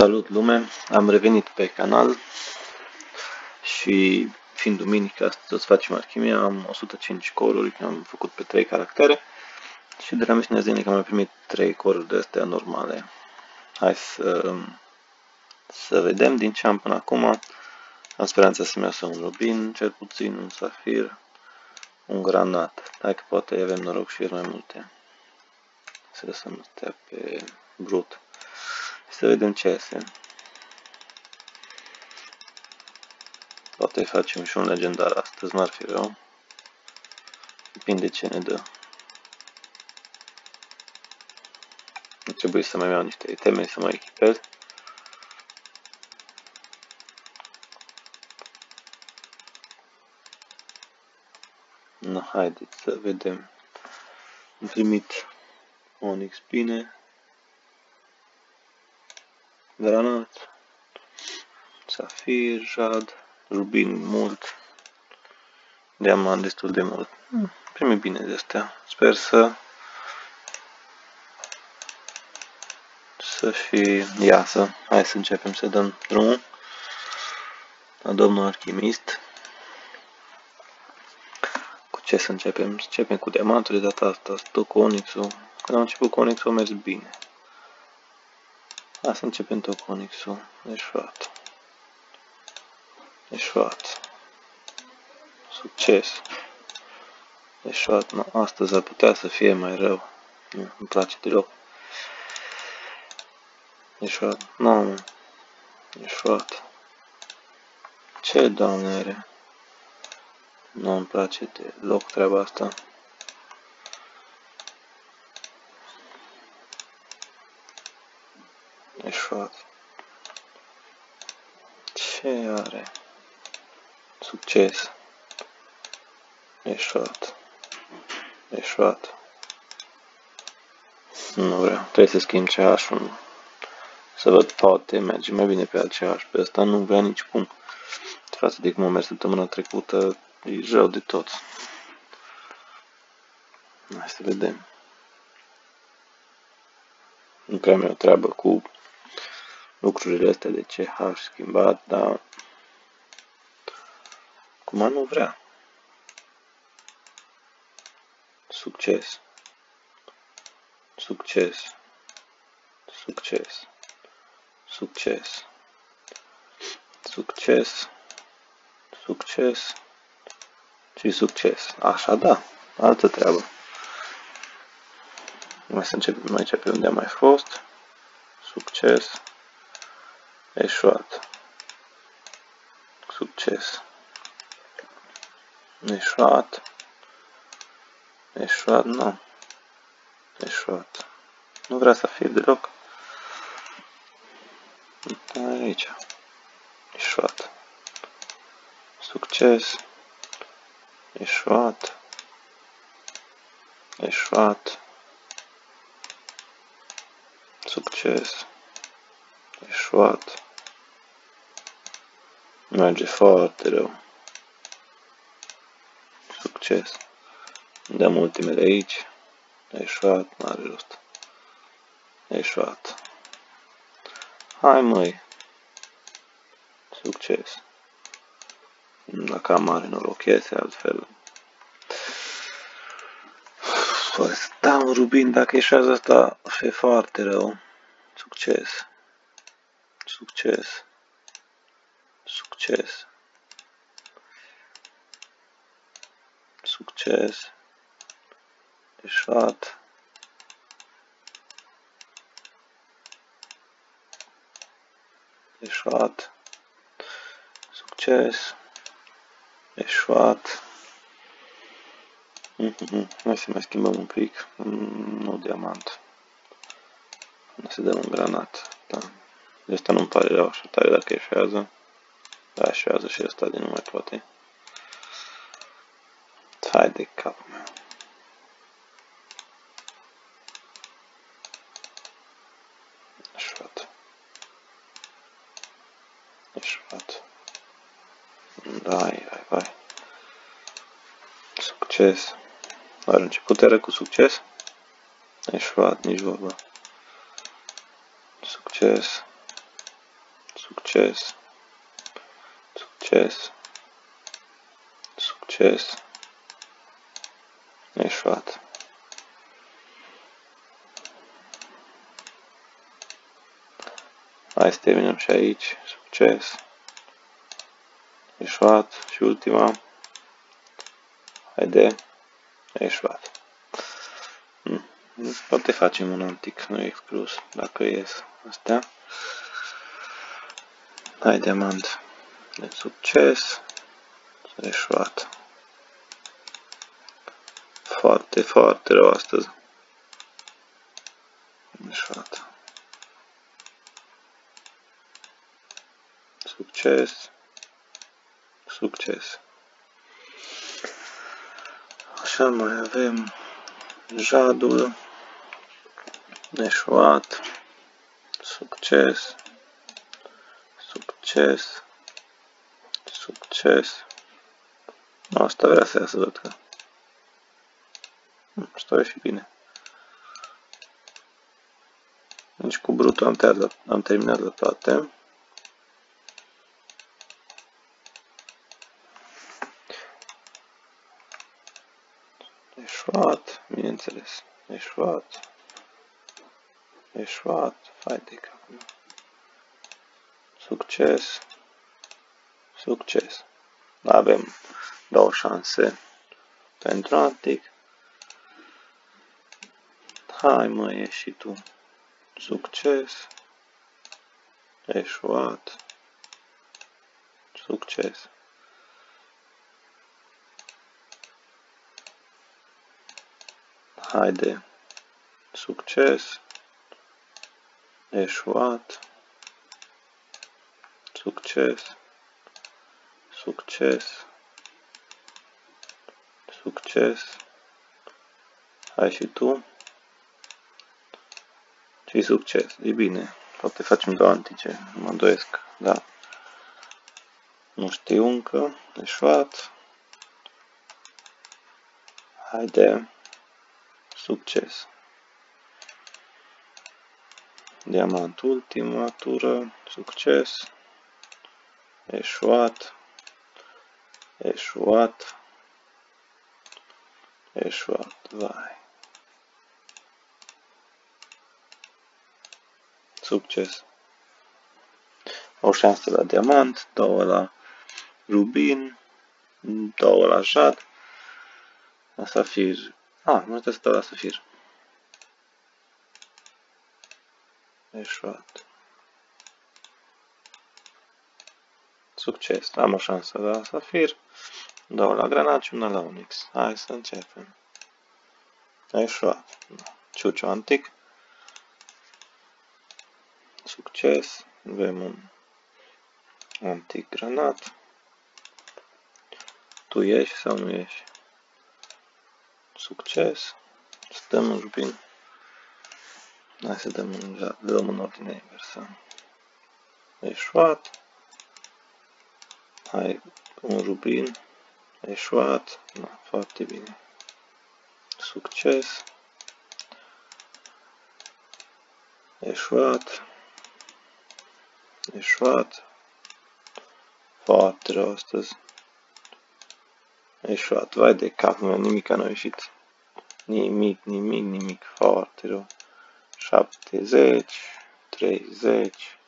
Salut lume, am revenit pe canal și fiind duminică astăzi o să facem alchimia, am 105 coruri, am făcut pe 3 caractere și de la misiunea zilnică am mai primit 3 coruri de astea normale. Hai să, să vedem din ce am până acum. Am speranța să-mi iasă un rubin, cel puțin un safir, un granat. Hai că poate avem noroc și mai multe. Să lăsăm astea pe brut. Să vedem ce iese. Poate facem și un legendar astăzi, n-ar fi rău. Depinde ce ne dă. Trebuie să mai iau niște iteme să mai echipez. Na, haideți să vedem. Am primit Onyx bine. Granat. Safir, jad, rubin mult. Diamant destul de mult. Hmm. Primi bine de astea. Sper să să și iasă. Hai să începem să dăm drumul la domnul alchimist. Cu ce să începem? Începem cu diamantul de data asta, stau cu onyxul. Când am început cu onyxul a mers bine. Hai să începem tot cu onyxul. Eșuat. Eșuat. Succes. Eșuat. No, astăzi ar putea să fie mai rău. Nu, îmi place deloc. Eșuat. Nu. Eșuat. Ce doamne are? Nu îmi place deloc treaba asta. Eșuat. Ce are? Succes. Eșuat. Eșuat. Nu vreau. Trebuie să schimb CH-ul. Să văd poate merge mai bine pe alt CH. Pe ăsta nu vrea nici cum. Față de cum am mers săptămâna trecută, e rău de tot. Hai să vedem. Nu prea mi o treabă cu lucrurile astea de CH schimbat, dar cum nu vrea. Succes. Succes. Succes. Succes. Succes. Succes. Și succes. Așa, da. Altă treabă. Mai să începem aici pe unde am mai fost. Succes. Eșuat. Succes. Eșuat. Eșuat, nu. Eșuat. Nu vrea să fie deloc. Aici. Eșuat. Succes. Eșuat. Eșuat. Succes. Eșuat. Merge foarte rău. Succes. Dăm ultimele aici. Eșuat, n-are rost. Eșuat. Hai măi. Succes. Dacă am mare noroc iese altfel. Păi, stau rubin, dacă eșează asta, e foarte rău. Succes. Succes. Succes. Succes. Eșuat. Eșuat. Succes. Eșuat. Hai să mai schimbăm un pic. Nu diamant. Să dăm un granat. Da. De asta nu-mi pare rău așa tare dacă eșuează. Da, eșuează și ăsta de nu mai poate. Hai de capul meu. Eșuat. Eșuat. Vai, vai, vai. Succes. Are început era cu succes? Eșuat, nici vorba. Succes. Succes, succes, succes, eșuat. Hai să terminăm și aici, succes, eșuat și ultima, haide, eșuat. Hmm. Poate facem un antic, nu exclus, dacă ies astea. Hai diamant de succes, eșuat. Foarte, foarte rău astăzi. Eșuat. Succes. Succes. Așa mai avem jadul, eșuat, succes, succes, succes. Asta vrea să iasă, văd că. Stai și bine. Deci cu brutul am, terminat, am terminat la toate. Eșuat, bineînțeles. Eșuat. Eșuat. Hai de cap. Succes. Succes. Avem două șanse pentru antic. Hai mă, ieși și tu. Succes. Eșuat. Succes. Haide. Succes. Eșuat. Succes. Succes. Succes. Hai și tu. Și succes. E bine. Poate facem două antice. Mă îndoiesc. Da. Nu știu încă. Eșuat. Haide. Succes. Diamant ultima tură. Succes. Eșuat. Eșuat. Eșuat. Vai. Succes. O șansă la diamant, două la rubin, două la jad, la safir. Ah, nu trebuie să dau la safir. Eșuat. Succes. Am o șansă la safir, două la granat și una la unix. Hai să începem. Eșuat. Ciuciu antic. Succes. Avem un antic granat. Tu ieși sau nu ieși? Succes. Stăm în rubin. Hai să dăm în, dăm în ordine inversă. Eșuat. Hai un rubin. Eșuat. Da, foarte bine. Succes. Eșuat. Eșuat. Foarte rău astăzi. Eșuat. Vai de capul meu, nimic nu a ieșit. Nimic, nimic, nimic. Foarte rău. 70, 30,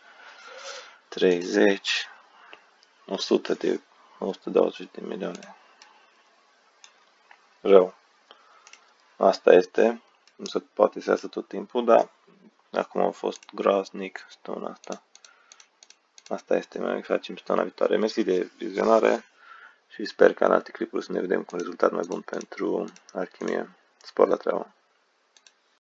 30, 100 de, 120 de milioane. Rău. Asta este. Nu se poate să iasă tot timpul, dar acum a fost groaznic stona asta. Asta este, mai facem stona viitoare. Mersi de vizionare și sper că în alte clipuri să ne vedem cu un rezultat mai bun pentru alchimie. Spor la treabă!